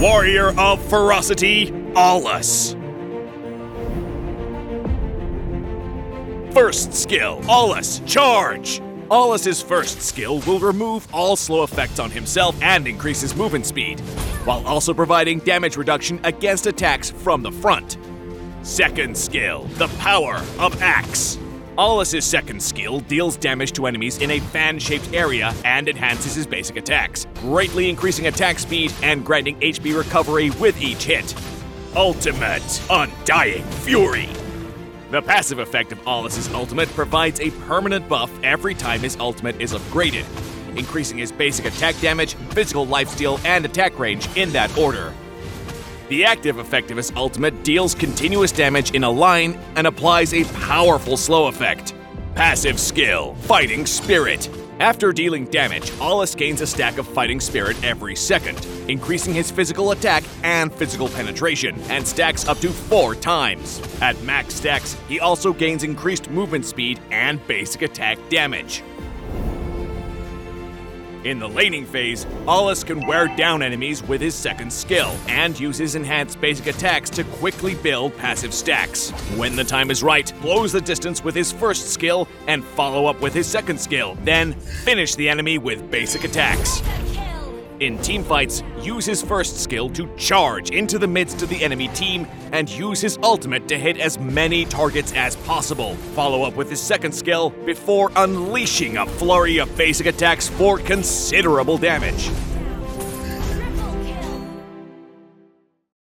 Warrior of Ferocity, Aulus. First skill, Aulus, charge! Aulus's first skill will remove all slow effects on himself and increase his movement speed, while also providing damage reduction against attacks from the front. Second skill, the power of Axe. Aulus's second skill deals damage to enemies in a fan-shaped area and enhances his basic attacks, greatly increasing attack speed and granting HP recovery with each hit. Ultimate Undying Fury. The passive effect of Aulus's ultimate provides a permanent buff every time his ultimate is upgraded, increasing his basic attack damage, physical lifesteal, and attack range in that order. The active effect of his ultimate deals continuous damage in a line and applies a powerful slow effect. Passive skill Fighting Spirit. After dealing damage, Aulus gains a stack of Fighting Spirit every second, increasing his physical attack and physical penetration, and stacks up to four times. At max stacks, he also gains increased movement speed and basic attack damage. In the laning phase, Aulus can wear down enemies with his second skill and use his enhanced basic attacks to quickly build passive stacks. When the time is right, close the distance with his first skill and follow up with his second skill, then finish the enemy with basic attacks. In teamfights, use his first skill to charge into the midst of the enemy team and use his ultimate to hit as many targets as possible. Follow up with his second skill before unleashing a flurry of basic attacks for considerable damage.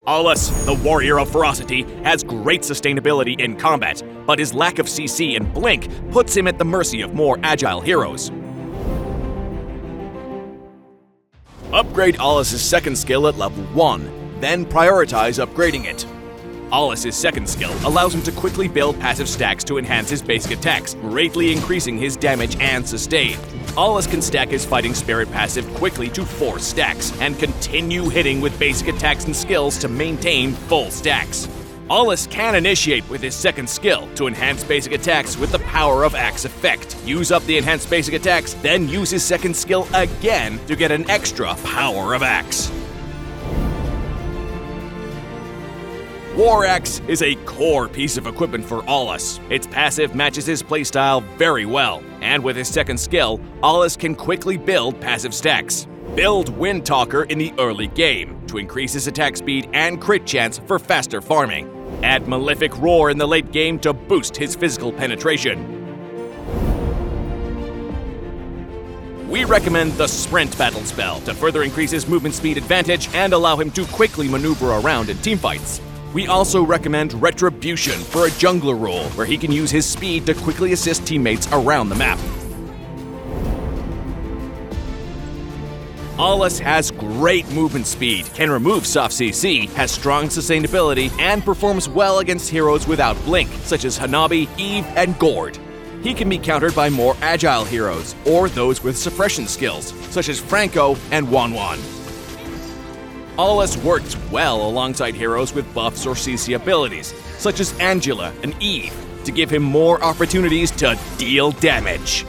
Aulus, the warrior of ferocity, has great sustainability in combat, but his lack of CC and blink puts him at the mercy of more agile heroes. Upgrade Aulus's second skill at level 1, then prioritize upgrading it. Aulus's second skill allows him to quickly build passive stacks to enhance his basic attacks, greatly increasing his damage and sustain. Aulus can stack his fighting spirit passive quickly to 4 stacks, and continue hitting with basic attacks and skills to maintain full stacks. Aulus can initiate with his second skill to enhance basic attacks with the power of Axe effect. Use up the enhanced basic attacks, then use his second skill again to get an extra power of Axe. War Axe is a core piece of equipment for Aulus. Its passive matches his playstyle very well, and with his second skill, Aulus can quickly build passive stacks. Build Wind Talker in the early game to increase his attack speed and crit chance for faster farming. Add Malefic Roar in the late game to boost his physical penetration. We recommend the Sprint Battle Spell to further increase his movement speed advantage and allow him to quickly maneuver around in teamfights. We also recommend Retribution for a jungler role where he can use his speed to quickly assist teammates around the map. Aulus has great movement speed, can remove soft CC, has strong sustainability, and performs well against heroes without blink, such as Hanabi, Eve, and Gord. He can be countered by more agile heroes, or those with suppression skills, such as Franco and Wanwan. Aulus works well alongside heroes with buffs or CC abilities, such as Angela and Eve, to give him more opportunities to deal damage.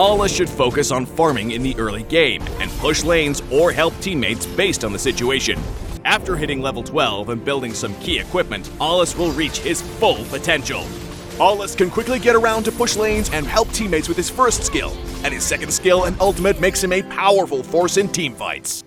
Aulus should focus on farming in the early game and push lanes or help teammates based on the situation. After hitting level 12 and building some key equipment, Aulus will reach his full potential. Aulus can quickly get around to push lanes and help teammates with his first skill, and his second skill and ultimate makes him a powerful force in teamfights.